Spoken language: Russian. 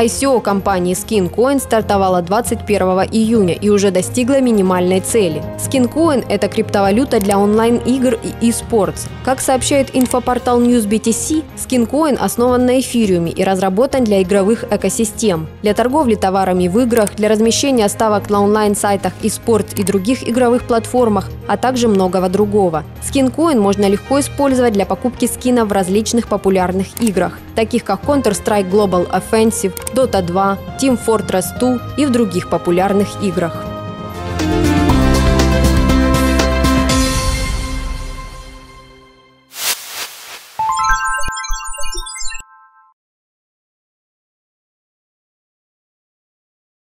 ICO компании SkinCoin стартовала 21 июня и уже достигла минимальной цели. SkinCoin – это криптовалюта для онлайн-игр и e-sports. Как сообщает инфопортал NewsBTC, SkinCoin основан на эфириуме и разработан для игровых экосистем. Для торговли товарами в играх, для размещения ставок на онлайн-сайтах e-sport и других игровых платформах, а также многого другого. SkinCoin можно легко использовать для покупки скинов в различных популярных играх, таких как Counter-Strike Global Offensive, Dota 2, Team Fortress 2 и в других популярных играх.